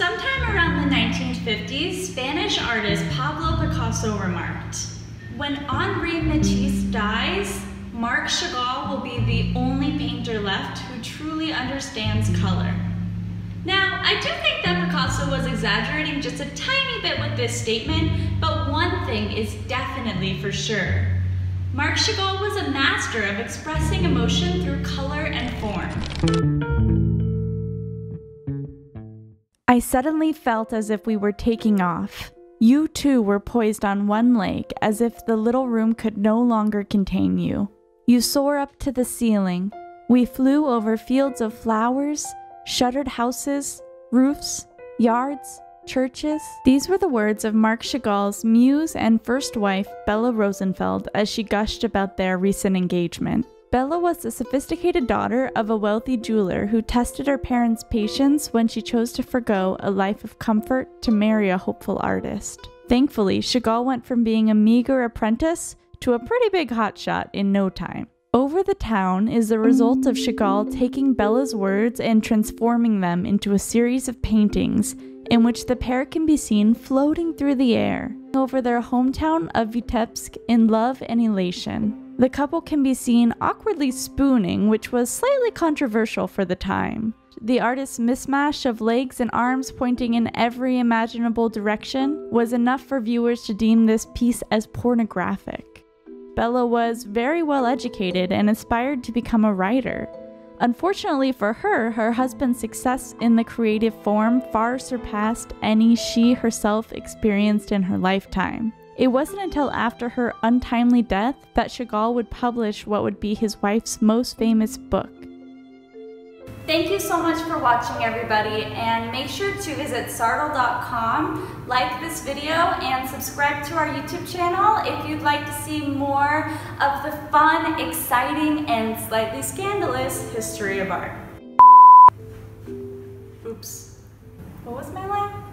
Sometime around the 1950s, Spanish artist Pablo Picasso remarked, When Henri Matisse dies, Marc Chagall will be the only painter left who truly understands color. Now, I do think that Picasso was exaggerating just a tiny bit with this statement, but one thing is definitely for sure. Marc Chagall was a master of expressing emotion through color I suddenly felt as if we were taking off. You too were poised on one leg, as if the little room could no longer contain you. You soar up to the ceiling. We flew over fields of flowers, shuttered houses, roofs, yards, churches. These were the words of Marc Chagall's muse and first wife, Bella Rosenfeld, as she gushed about their recent engagement. Bella was the sophisticated daughter of a wealthy jeweler who tested her parents' patience when she chose to forego a life of comfort to marry a hopeful artist. Thankfully, Chagall went from being a meager apprentice to a pretty big hotshot in no time. Over the Town is the result of Chagall taking Bella's words and transforming them into a series of paintings in which the pair can be seen floating through the air over their hometown of Vitebsk in love and elation. The couple can be seen awkwardly spooning, which was slightly controversial for the time. The artist's mismatch of legs and arms pointing in every imaginable direction was enough for viewers to deem this piece as pornographic. Bella was very well educated and aspired to become a writer. Unfortunately for her, her husband's success in the creative form far surpassed any she herself experienced in her lifetime. It wasn't until after her untimely death that Chagall would publish what would be his wife's most famous book. Thank you so much for watching everybody and make sure to visit sartle.com, like this video, and subscribe to our YouTube channel if you'd like to see more of the fun, exciting, and slightly scandalous history of art. Oops. What was my line?